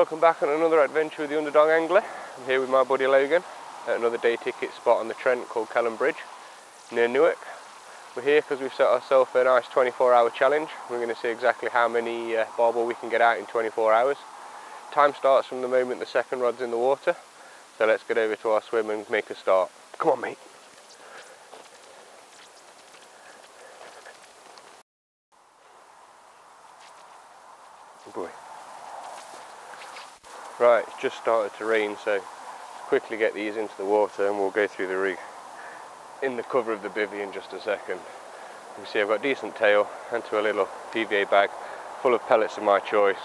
Welcome back on another adventure with the Underdog Angler. I'm here with my buddy Logan at another day ticket spot on the Trent called Kelham Bridge near Newark. We're here because we've set ourselves a nice 24 hour challenge. We're going to see exactly how many uh, barbel we can get out in 24 hours. Time starts from the moment the second rod's in the water. So let's get over to our swim and make a start. Come on mate. Good boy. Right, it's just started to rain, so quickly get these into the water and we'll go through the rig in the cover of the bivvy in just a second. You can see I've got decent tail into a little PVA bag full of pellets of my choice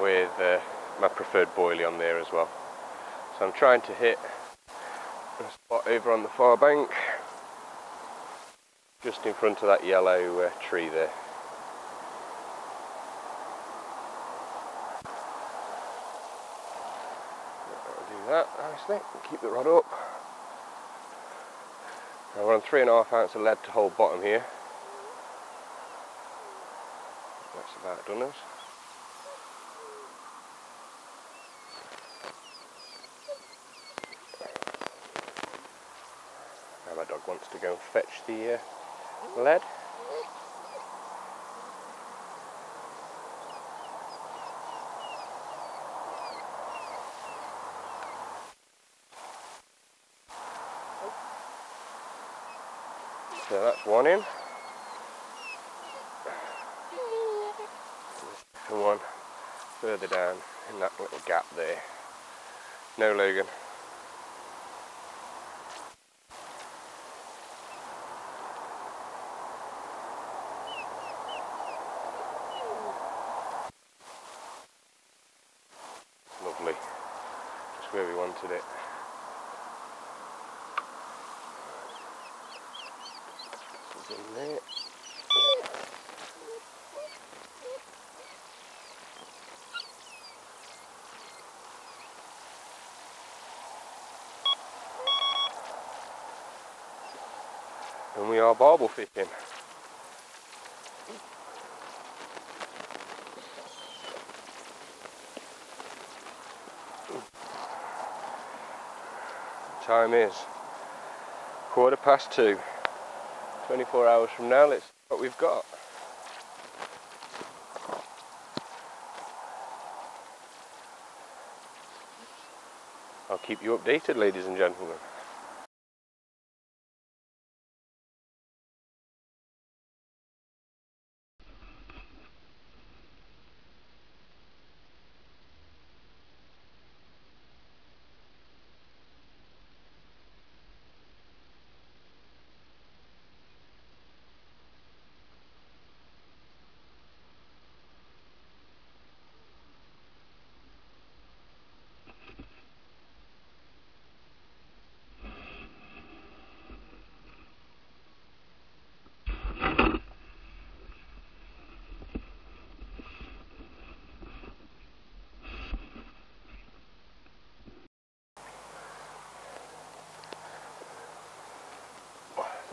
with uh, my preferred boilie on there as well. So I'm trying to hit a spot over on the far bank just in front of that yellow uh, tree there. That nicely keep the rod up. Now we're on three and a half ounce of lead to hold bottom here. That's about done us. Now my dog wants to go and fetch the uh, lead. So that's one in. And one further down in that little gap there. No Logan. Lovely. Just where we wanted it. in there. And we are barbel fishing. Time is quarter past two. 24 hours from now, let's see what we've got. I'll keep you updated, ladies and gentlemen.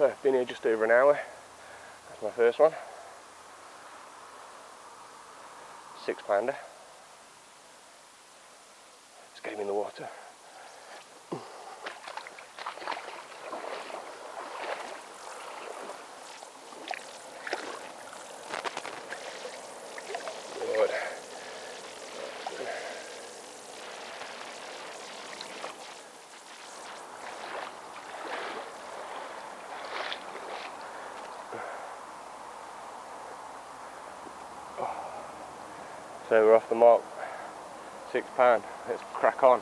So I've been here just over an hour. That's my first one. Six pounder. So we're off the mark. Six pound. Let's crack on.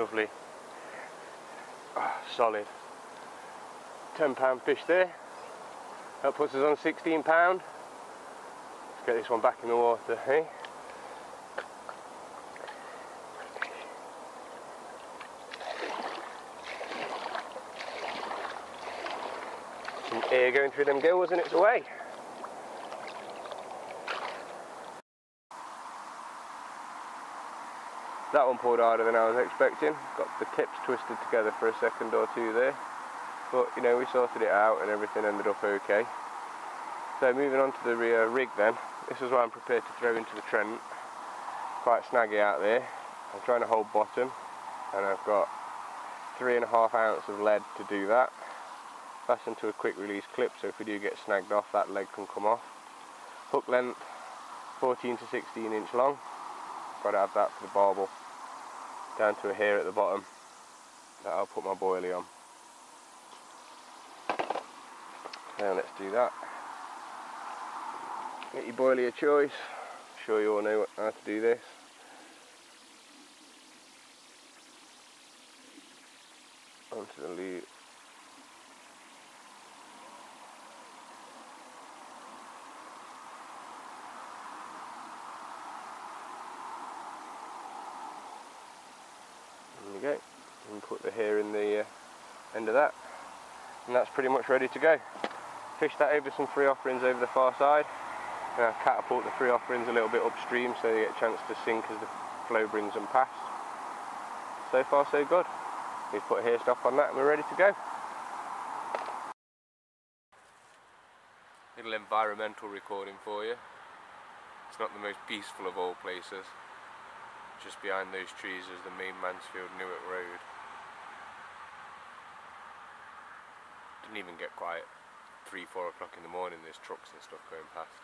Lovely, oh, solid 10 pound fish there. That puts us on 16 pound. Let's get this one back in the water, hey? Some air going through them gills and it's away. That one pulled harder than I was expecting. Got the tips twisted together for a second or two there. But, you know, we sorted it out and everything ended up okay. So moving on to the rear rig then. This is what I'm prepared to throw into the Trent. Quite snaggy out there. I'm trying to hold bottom and I've got three and a half ounce of lead to do that. Fastened to a quick release clip so if we do get snagged off that leg can come off. Hook length 14 to 16 inch long. Got to have that for the barbel down to a hair at the bottom that I'll put my boilie on. Now let's do that. Get your boilie of choice. I'm sure you all know how to do this. Onto the lute. There we go. And put the hair in the uh, end of that. And that's pretty much ready to go. Fish that over some free offerings over the far side. Now catapult the free offerings a little bit upstream so they get a chance to sink as the flow brings them past. So far so good. We've put a hair stop on that and we're ready to go. Little environmental recording for you. It's not the most peaceful of all places. Just behind those trees is the main Mansfield Newark Road. Didn't even get quiet. Three, four o'clock in the morning there's trucks and stuff going past.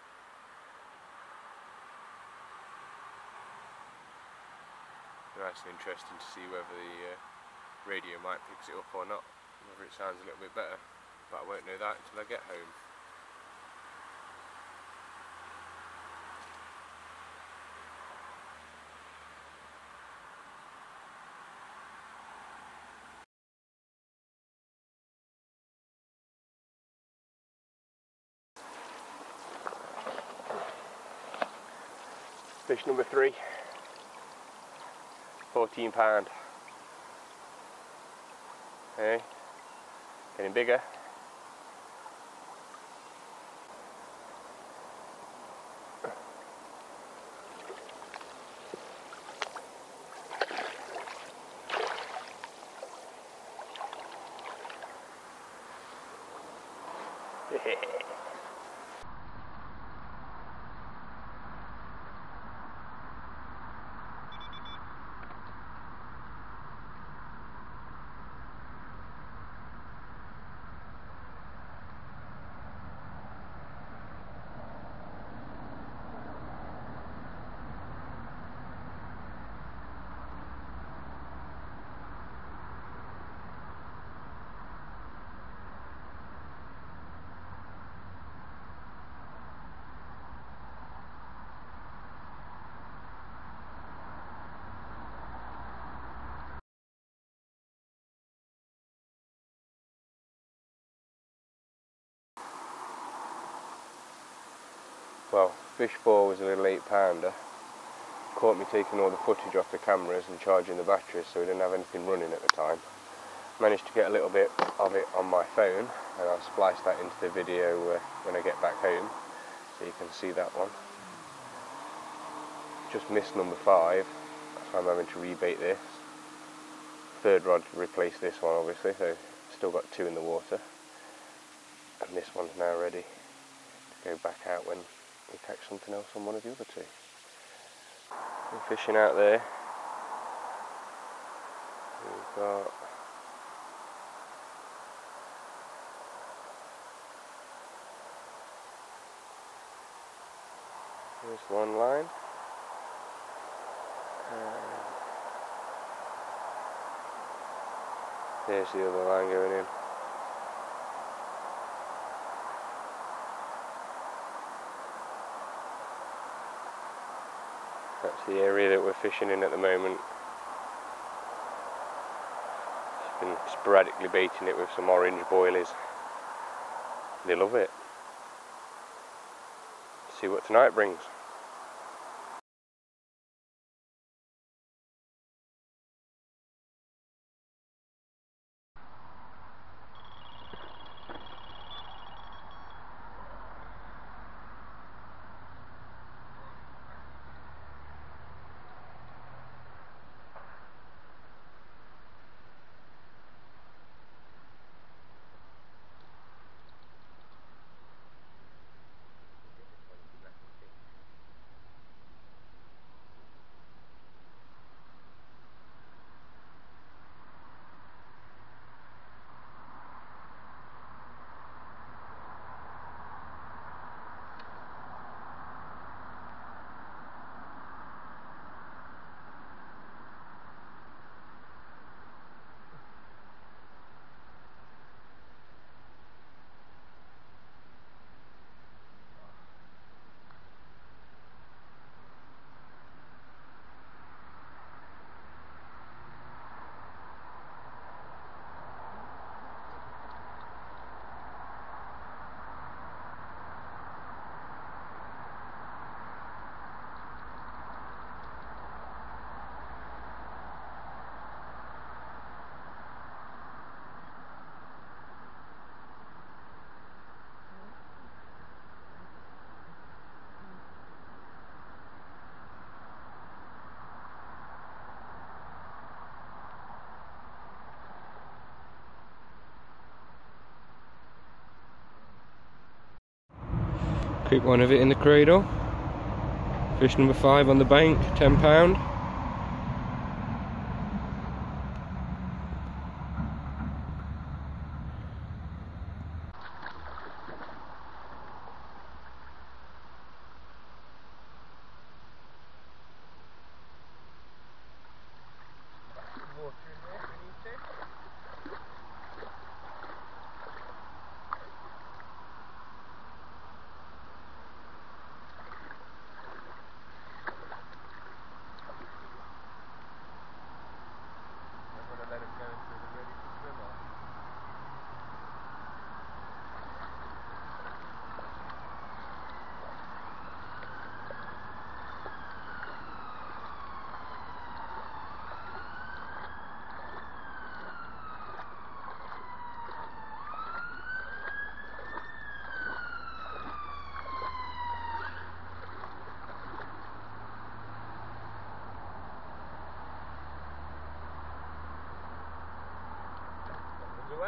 Nice and interesting to see whether the uh, radio might picks it up or not. Whether it sounds a little bit better. But I won't know that until I get home. Fish number three. 14 pound. Hey, getting bigger. Well, fish four was a little eight pounder. Caught me taking all the footage off the cameras and charging the batteries so we didn't have anything running at the time. Managed to get a little bit of it on my phone and I'll splice that into the video uh, when I get back home so you can see that one. Just missed number five, so I'm having to rebait this. Third rod replaced this one obviously, so still got two in the water. And this one's now ready to go back out when we catch something else on one of the other two. Fishing out there. We've got There's one line. And there's the other line going in. That's the area that we're fishing in at the moment. Just been sporadically baiting it with some orange boilies. They love it. See what tonight brings. Quick one of it in the cradle. Fish number five on the bank, £10.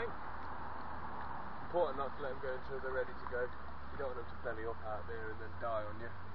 Important not to let them go until they're ready to go. You don't want them to belly up out there and then die on you.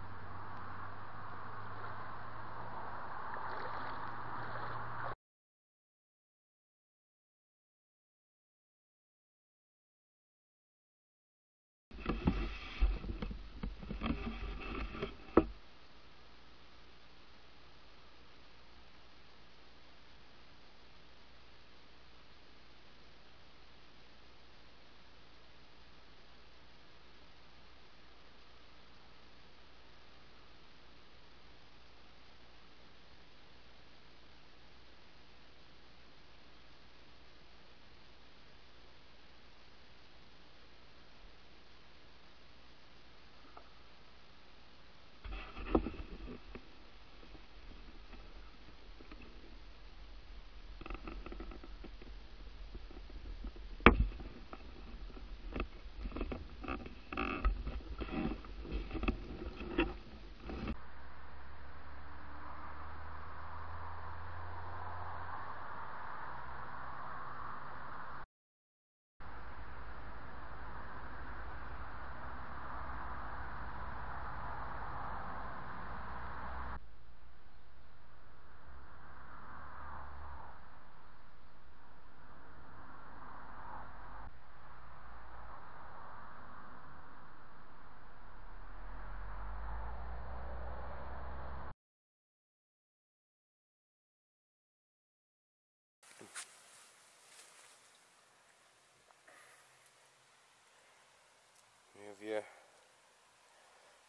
Your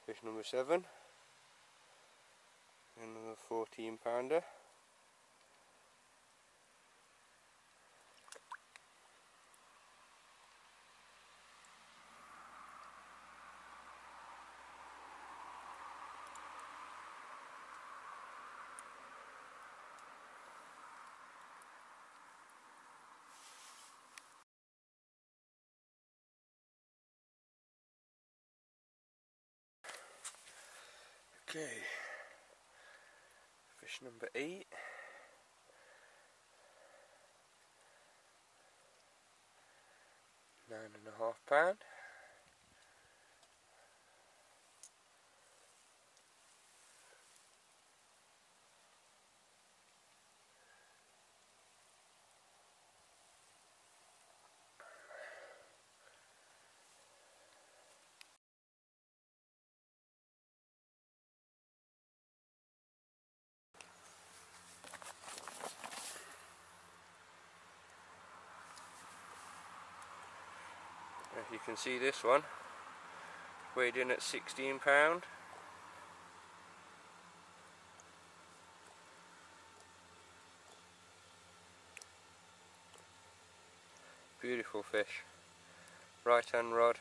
fish number seven. Another 14 pounder. Okay, fish number eight. Nine and a half pound. You can see this one. Weighed in at 16 pound. Beautiful fish. Right hand rod.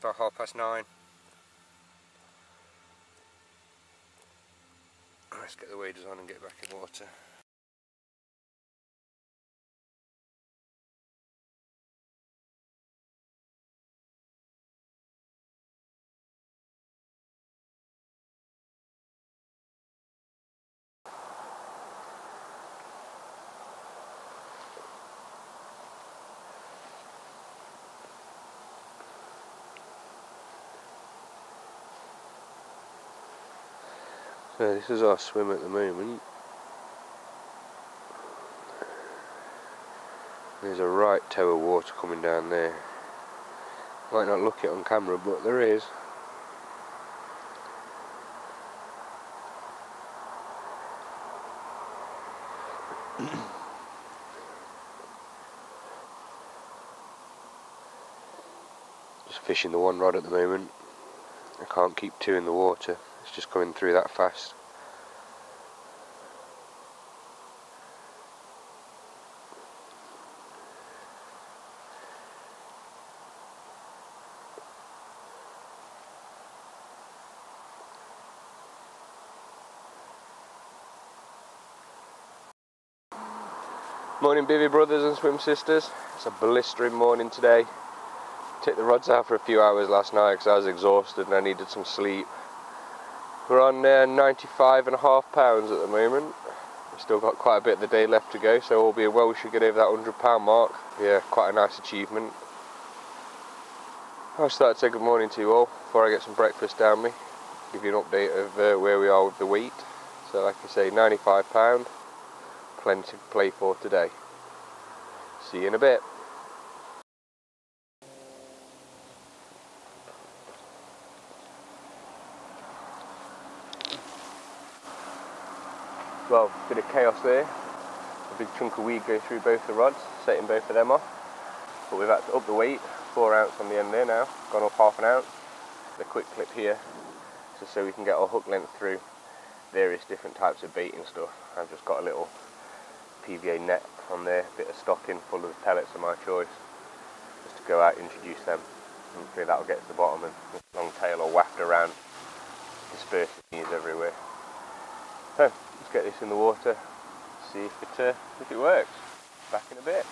About half past nine. Let's get the waders on and get back in water So this is our swim at the moment. There's a right toe of water coming down there. Might not look it on camera, but there is. Just fishing the one rod at the moment. I can't keep two in the water. It's just coming through that fast. Morning Bivvy brothers and swim sisters. It's a blistering morning today. Took the rods out for a few hours last night because I was exhausted and I needed some sleep. We're on uh, 95 and a half pounds at the moment. We've still got quite a bit of the day left to go, so all being well, we should get over that 100 pound mark. Yeah, quite a nice achievement. I'll start to say good morning to you all before I get some breakfast down me. Give you an update of uh, where we are with the weight. So, like I say, 95 pound. Plenty to play for today. See you in a bit. Well, bit of chaos there. A big chunk of weed goes through both the rods, setting both of them off. But we've had to up the weight, four ounce on the end there now, gone up half an ounce. The quick clip here, just so we can get our hook length through various different types of bait and stuff. I've just got a little PVA net on there, a bit of stocking full of pellets of my choice, just to go out and introduce them. Hopefully that'll get to the bottom and long tail or waft around, disperse these everywhere. So, let's get this in the water, see if it, uh, if it works. Back in a bit.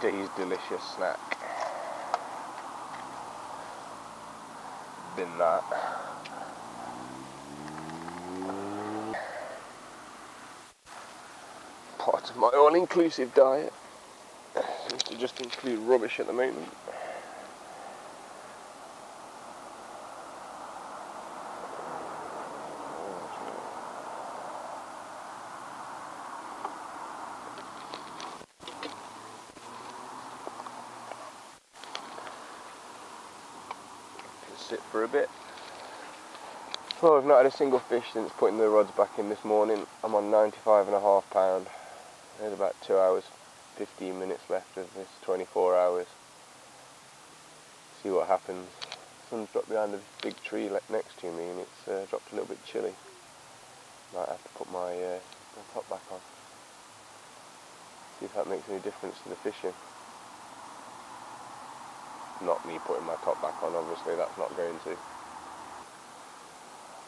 Today's delicious snack. Been that. part of my all-inclusive diet. Seems to just include rubbish at the moment. Can sit for a bit. Well, we've not had a single fish since putting the rods back in this morning. I'm on 95 and a half pound. There's about two hours, 15 minutes left of this 24 hours. See what happens. Sun's dropped behind a big tree next to me and it's uh, dropped a little bit chilly. Might have to put my, uh, my top back on. See if that makes any difference to the fishing. not me putting my top back on, obviously, that's not going to.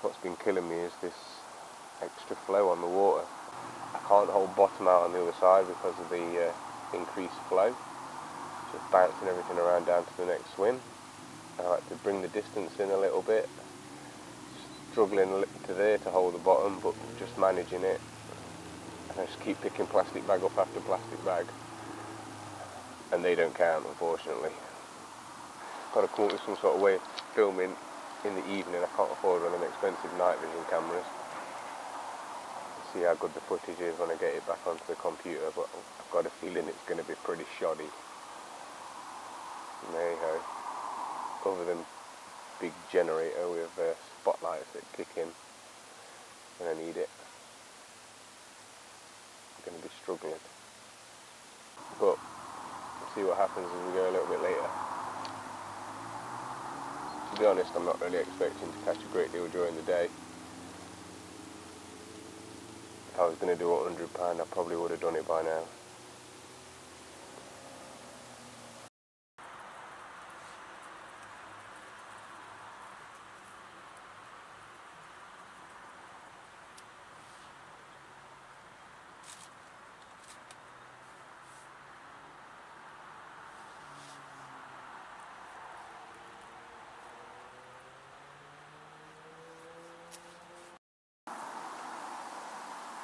What's been killing me is this extra flow on the water. I can't hold bottom out on the other side because of the uh, increased flow. Just bouncing everything around down to the next swim. I like to bring the distance in a little bit. Struggling to there to hold the bottom, but just managing it. And I just keep picking plastic bag up after plastic bag. And they don't count, unfortunately. Got to come up with some sort of way of filming in the evening. I can't afford one of them expensive night vision cameras. See how good the footage is when I get it back onto the computer, but I've got a feeling it's going to be pretty shoddy. Go other than big generator with uh, spotlights that kick in when I need it. I'm going to be struggling. But see what happens as we go a little bit later. To be honest, I'm not really expecting to catch a great deal during the day. If I was going to do a £100, I probably would have done it by now.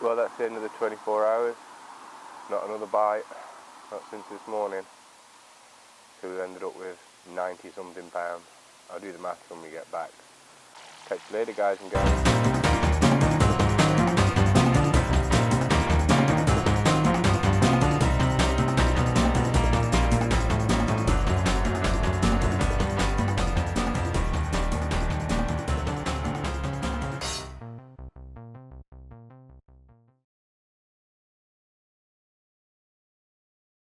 Well, that's the end of the 24 hours. Not another bite, not since this morning. So we've ended up with 90 something pounds. I'll do the math when we get back. Catch you later, guys and girls.